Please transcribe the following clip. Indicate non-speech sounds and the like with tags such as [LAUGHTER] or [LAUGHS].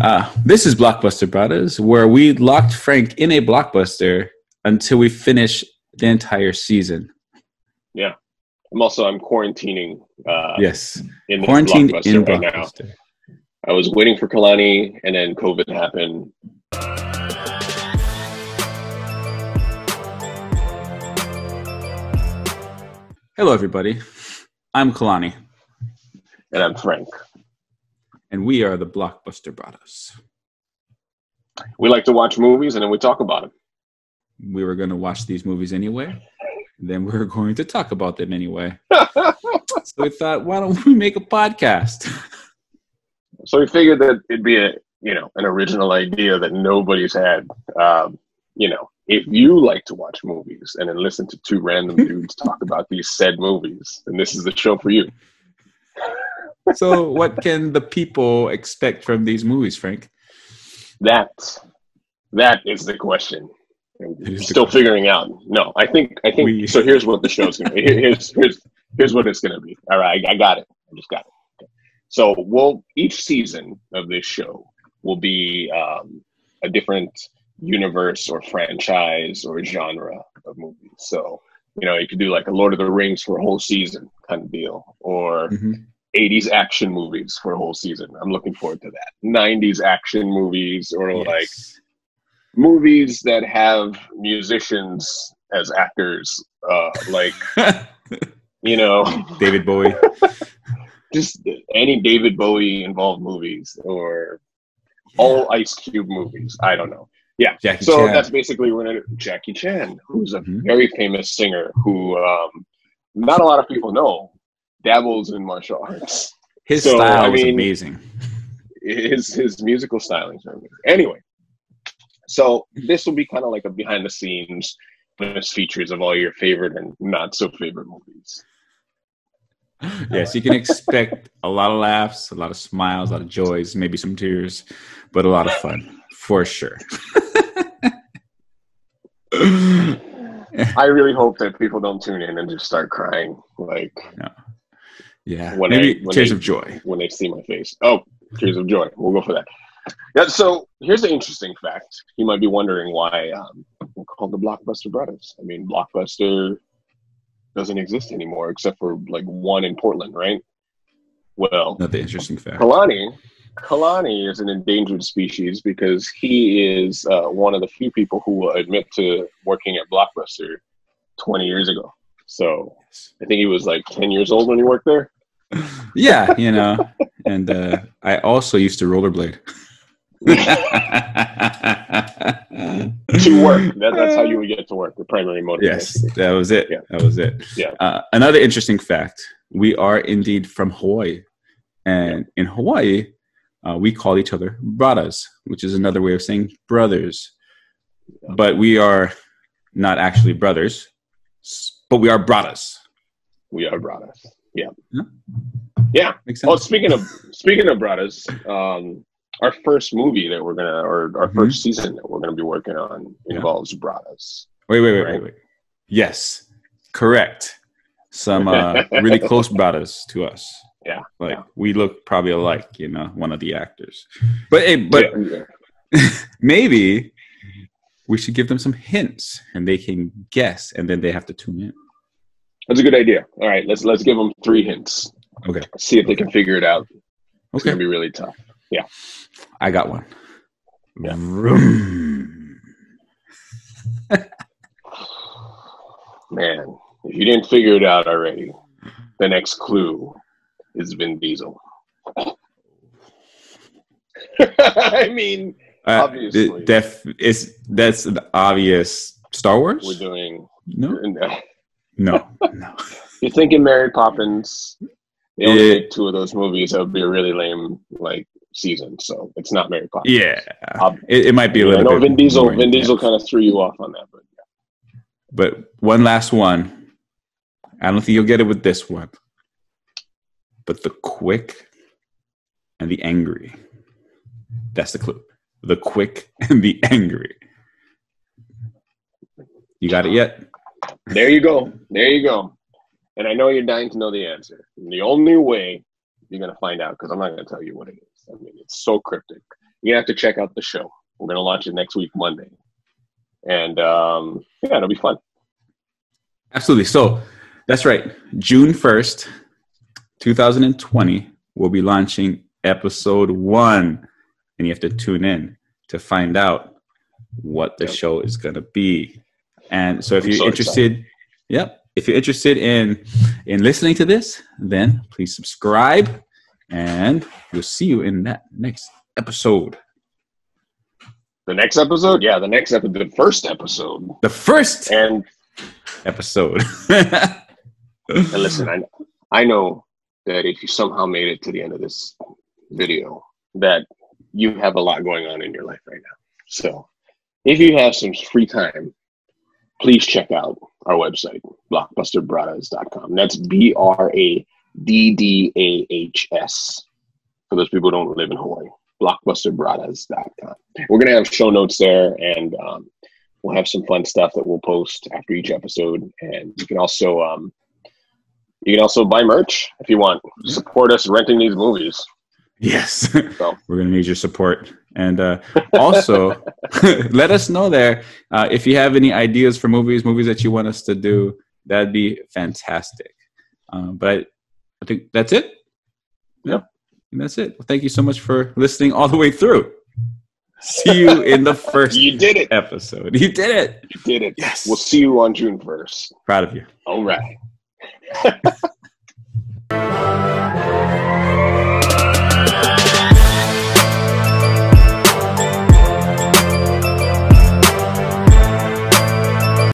Uh, this is Blockbuster Braddahs, where we locked Frank in a blockbuster until we finish the entire season. Yeah. I'm also I'm quarantining. Uh, Yes, in quarantined blockbuster in right now. Blockbuster. I was waiting for Kalani, and then COVID happened. Hello, everybody. I'm Kalani, and I'm Frank. And we are the Blockbuster Braddahs. We like to watch movies, and then we talk about them. We were going to watch these movies anyway, then we are [LAUGHS] going to talk about them anyway. [LAUGHS] so we thought, why don't we make a podcast? So we figured that it'd be a you know an original idea that nobody's had. Um, you know, if you like to watch movies and then listen to two random dudes talk about these said movies, then this is the show for you. So, what can the people expect from these movies, Frank? That that is the question. Is the Still question. figuring out. No, I think I think We- so. Here's what the show's gonna be. Here's here's here's what it's gonna be. All right, I, got it. I just got it. Okay. So we'll each season of this show will be um, a different universe or franchise or genre of movies. So you know, you could do like a Lord of the Rings for a whole season kind of deal, or Mhm. 80s action movies for a whole season. I'm looking forward to that. 90s action movies or like movies that have musicians as actors, uh, like [LAUGHS] you know, David Bowie. [LAUGHS] just any David Bowie involved movies or all Ice Cube movies. I don't know. Yeah. Jackie so Chan. that's basically we're gonna Jackie Chan, who's a Mhm. very famous singer who um, not a lot of people know dabbles in martial arts. His so, style I mean- amazing. his his musical stylings are amazing. Anyway, so this will be kind of like a behind the scenes bonus features of all your favorite and not so favorite movies. [LAUGHS] yes, you can expect a lot of laughs, a lot of smiles, a lot of joys, maybe some tears, but a lot of fun for sure. [LAUGHS] I really hope that people don't tune in and just start crying like yeah, When maybe I- when tears of joy. when they see my face. Oh, tears of joy. We'll go for that. Yeah. So here's an interesting fact. You might be wondering why um, we're called the Blockbuster Braddahs. I mean, Blockbuster doesn't exist anymore except for like one in Portland, right? Well, not the interesting fact. Kalani, Kalani is an endangered species because he is uh, one of the few people who will admit to working at Blockbuster 20 years ago. So I think he was like 10 years old when he worked there. Yeah, you know, and uh, I also used to rollerblade. [LAUGHS] to work. That, that's how you would get to work. The primary motivation. Yes, that was it. Yeah. That was it. Yeah. Uh, another interesting fact: we are indeed from Hawaii, and in Hawaii, uh, we call each other braddahs, which is another way of saying brothers. But we are not actually brothers, but we are brothers. We are brothers. Yeah. Yeah. Yeah. Makes Well, speaking of speaking of brothers, um, our first movie that we're gonna, or our Mhm. first season that we're gonna be working on involves brothers. Wait, wait, wait, right? wait, wait. Yes, correct. Some uh, really [LAUGHS] close brothers to us. Yeah, like yeah. we look probably alike. You know, one of the actors. But hey, but Yeah, [LAUGHS] maybe we should give them some hints and they can guess and then they have to tune in that's a good idea. All right, let's let's give them three hints. Okay See if they can figure it out. It's okay gonna be really tough. Yeah. I got one Yeah. [LAUGHS] Man, if you didn't figure it out already, the next clue is Vin Diesel. [LAUGHS] I mean, Uh, Obviously. def is that's the obvious star wars we're doing. no [LAUGHS] no no You're thinking Mary Poppins. They only Yeah. make two of those movies. That would be a really lame like season. So it's not Mary Poppins. yeah Um, it, it might be a little know bit Vin Diesel. more Vin. Diesel kind of threw you off on that, but but one last one i don't think you'll get it with this one but the quick and the angry that's the clue the quick and the angry you got it yet there you go. There you go. And I know you're dying to know the answer. And the only way you're gonna find out, because I'm not gonna tell you what it is. I mean, it's so cryptic. you have to check out the show. We're gonna launch it next week, Monday, and um, yeah, it'll be fun. Absolutely. So that's right. June first, two thousand and twenty, we'll be launching episode one, and you have to tune in to find out what the Yep. show is gonna be. And so, if I'm you're so interested, yep. If you're interested in in listening to this, then please subscribe, and we'll see you in that next episode. The next episode, yeah, the next episode, the first episode, The first and episode. [LAUGHS] And listen, I I know that if you somehow made it to the end of this video, that you have a lot going on in your life right now. So if you have some free time, please check out our website, blockbusterbraddahs.com. That's B R A D D A H S. For those people who don't live in Hawaii, blockbusterbraddahs.com. We're going to have show notes there and um, we'll have some fun stuff that we'll post after each episode. And you can also, um, you can also buy merch if you want. Support us renting these movies. Yes. So. [LAUGHS] We're going to need your support. And uh, also, [LAUGHS] let us know there uh, if you have any ideas for movies, movies that you want us to do. That'd be fantastic. Um, but I, think that's it. Yep. And that's it. Well, thank you so much for listening all the way through. See you in the [LAUGHS] first You did it. episode. You did it. You did it. Yes. We'll see you on June 1st. Proud of you. All right.